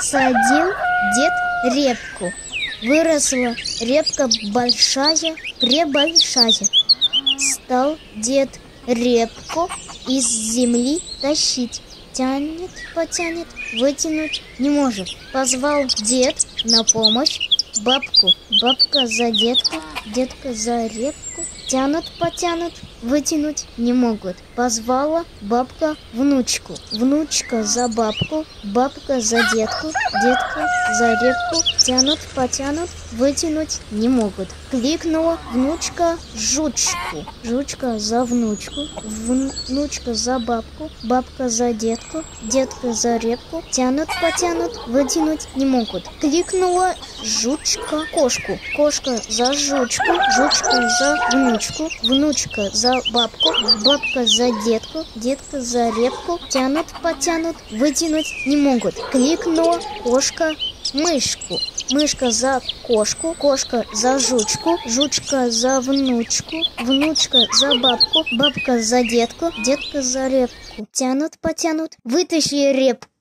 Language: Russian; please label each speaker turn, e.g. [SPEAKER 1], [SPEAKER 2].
[SPEAKER 1] Садил дед репку. Выросла репка большая, пребольшая. Стал дед репку из земли тащить. Тянет, потянет, вытянуть не может. Позвал дед на помощь бабку. Бабка за детку, детка за репку. Тянут, потянут, вытянуть не могут. Позвала бабка внучку. Внучка за бабку, бабка за детку, детка за репку. Тянут, потянут, вытянуть не могут. Кликнула внучка жучку. Жучка за внучку, внучка за бабку, бабка за детку, детка за репку. Тянут, потянут, вытянуть не могут. Кликнула жучка кошку. Кошка за жучку, жучка за внучку, внучка за бабку, бабка за детку, детка за репку. Тянут, потянут, вытянуть не могут. Кликнула кошка мышку. Мышка за кошку, кошка за жучку, жучка за внучку, внучка за бабку, бабка за детку, детка за репку. Тянут, потянут, вытащи репку.